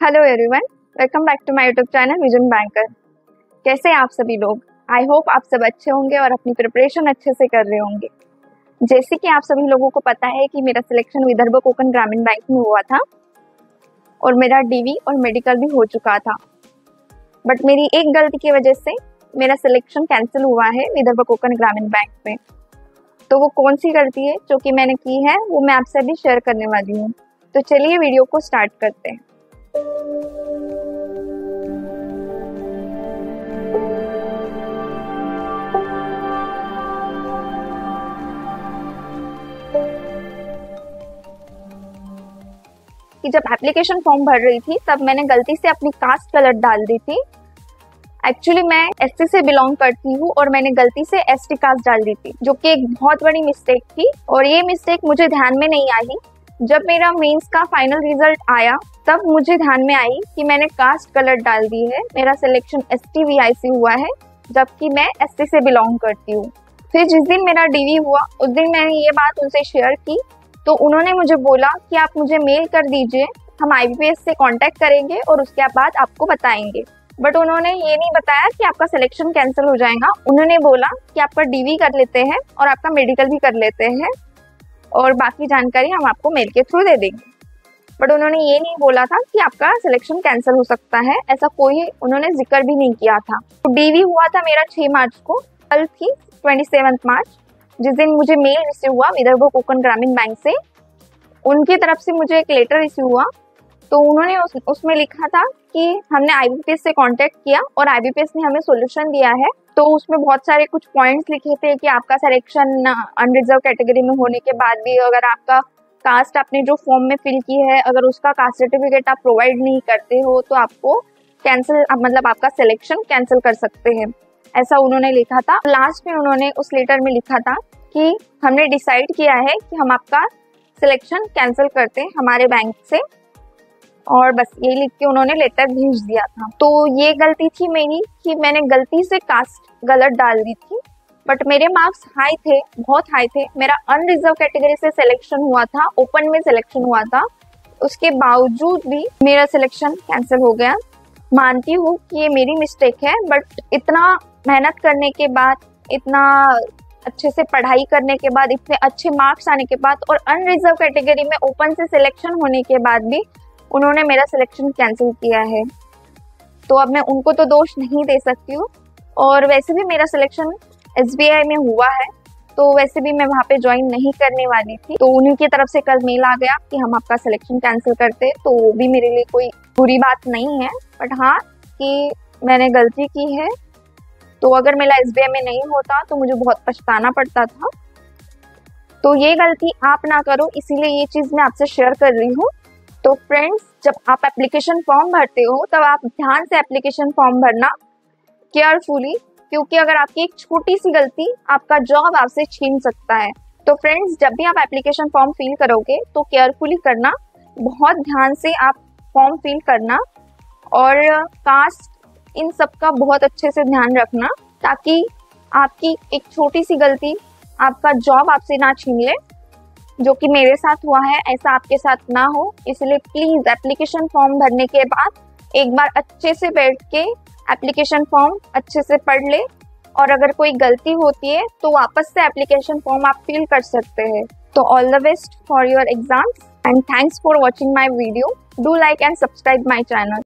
Hello everyone welcome back to my YouTube channel vision banker कैसे आप सभी लोग? आई होप आप सब अच्छे होंगे और अपनी प्रिपरेशन अच्छे से कर रहे होंगे। जैसे कि आप सभी लोगों को पता है कि मेरा सिलेक्शन विदर्भ कोकण ग्रामीण बैंक में हुआ था और मेरा डीवी और मेडिकल भी हो चुका था। बट मेरी एक गलती की वजह से मेरा सिलेक्शन कैंसिल हुआ है विदर्भ कोकण ग्रामीण बैंक में। तो वो कौन सी गलती है जो कि मैंने की है, वो मैं आपसे अभी शेयर करने वाली हूँ। तो चलिए वीडियो को स्टार्ट करते हैं। कि जब एप्लीकेशन फॉर्म भर रही थी, तब मैंने गलती से अपनी कास्ट कलर डाल दी थी। एक्चुअली मैं एस से बिलोंग करती हूँ और मैंने गलती से एस टी कास्ट डाल दी थी, जो कि एक बहुत बड़ी मिस्टेक थी और ये मिस्टेक मुझे ध्यान में नहीं आई। जब मेरा मेंस का फाइनल रिज़ल्ट आया, तब मुझे ध्यान में आई कि मैंने कास्ट कलर डाल दी है। मेरा सिलेक्शन एस सी हुआ है, जबकि मैं एस से बिलोंग करती हूँ। फिर जिस दिन मेरा डीवी हुआ, उस दिन मैंने ये बात उनसे शेयर की तो उन्होंने मुझे बोला कि आप मुझे मेल कर दीजिए, हम आई से कांटेक्ट करेंगे और उसके बाद आपको बताएँगे। बट उन्होंने ये नहीं बताया कि आपका सिलेक्शन कैंसिल हो जाएगा। उन्होंने बोला कि आपका डीवी कर लेते हैं और आपका मेडिकल भी कर लेते हैं। और बाकी जानकारी हम आपको मेल के थ्रू दे देंगे। बट उन्होंने ये नहीं बोला था कि आपका सिलेक्शन कैंसिल हो सकता है ऐसा कोई उन्होंने ज़िक्र भी नहीं किया था। तो डीवी हुआ था मेरा 6 मार्च को कल थी ट्वेंटी मार्च। जिस दिन मुझे मेल रिसीव हुआ विदर्भ कोकण ग्रामीण बैंक से उनकी तरफ़ से मुझे एक लेटर रिसीव हुआ। तो उन्होंने उस, उसमें लिखा था कि हमने आईबीपीएस से कांटेक्ट किया और आईबीपीएस ने हमें सॉल्यूशन दिया है। तो उसमें बहुत सारे कुछ पॉइंट्स लिखे थे कि आपका सिलेक्शन अनरिजर्व कैटेगरी में होने के बाद भी अगर आपका कास्ट आपने जो फॉर्म में फिल की है, अगर उसका कास्ट सर्टिफिकेट आप प्रोवाइड नहीं करते हो तो आपको कैंसिल मतलब आपका सिलेक्शन कैंसिल कर सकते हैं। ऐसा उन्होंने लिखा था। लास्ट में उन्होंने उस लेटर में लिखा था कि हमने डिसाइड किया है कि हम आपका सिलेक्शन कैंसिल करते हैं हमारे बैंक से। और बस ये लिख के उन्होंने लेटर भेज दिया था। तो ये गलती थी मेरी कि मैंने गलती से कास्ट गलत डाल दी थी। बट मेरे मार्क्स हाई थे, बहुत हाई थे। मेरा अनरिजर्व कैटेगरी से सिलेक्शन हुआ था ओपन में सिलेक्शन हुआ था। उसके बावजूद भी मेरा सिलेक्शन कैंसिल हो गया। मानती हूँ कि ये मेरी मिस्टेक है बट इतना मेहनत करने के बाद, इतना अच्छे से पढ़ाई करने के बाद, इतने अच्छे मार्क्स आने के बाद और अनरिजर्व कैटेगरी में ओपन से सिलेक्शन होने के बाद भी उन्होंने मेरा सिलेक्शन कैंसिल किया है। तो अब मैं उनको तो दोष नहीं दे सकती हूँ। और वैसे भी मेरा सिलेक्शन एसबीआई में हुआ है। तो वैसे भी मैं वहाँ पे ज्वाइन नहीं करने वाली थी। तो उन्हीं की तरफ़ से कल मेल आ गया कि हम आपका सिलेक्शन कैंसिल करते तो वो भी मेरे लिए कोई बुरी बात नहीं है। बट हाँ कि मैंने गलती की है। तो अगर मेरा एसबीआई में नहीं होता तो मुझे बहुत पछताना पड़ता था। तो ये गलती आप ना करो। इसीलिए ये चीज़ मैं आपसे शेयर कर रही हूँ। तो फ्रेंड्स जब आप एप्लीकेशन फॉर्म भरते हो, तब आप ध्यान से एप्लीकेशन फॉर्म भरना केयरफुली क्योंकि अगर आपकी एक छोटी सी गलती आपका जॉब आपसे छीन सकता है। तो फ्रेंड्स जब भी आप एप्लीकेशन फॉर्म फिल करोगे तो केयरफुली करना, बहुत ध्यान से आप फॉर्म फिल करना और कास्ट इन सब का बहुत अच्छे से ध्यान रखना, ताकि आपकी एक छोटी सी गलती आपका जॉब आपसे ना छीन ले। जो कि मेरे साथ हुआ है, ऐसा आपके साथ ना हो। इसलिए प्लीज़ एप्लीकेशन फॉर्म भरने के बाद एक बार अच्छे से बैठ के एप्लीकेशन फॉर्म अच्छे से पढ़ ले। और अगर कोई गलती होती है तो वापस से एप्लीकेशन फॉर्म आप फिल कर सकते हैं। तो all the best for your exams and thanks for watching my video do like and subscribe my channel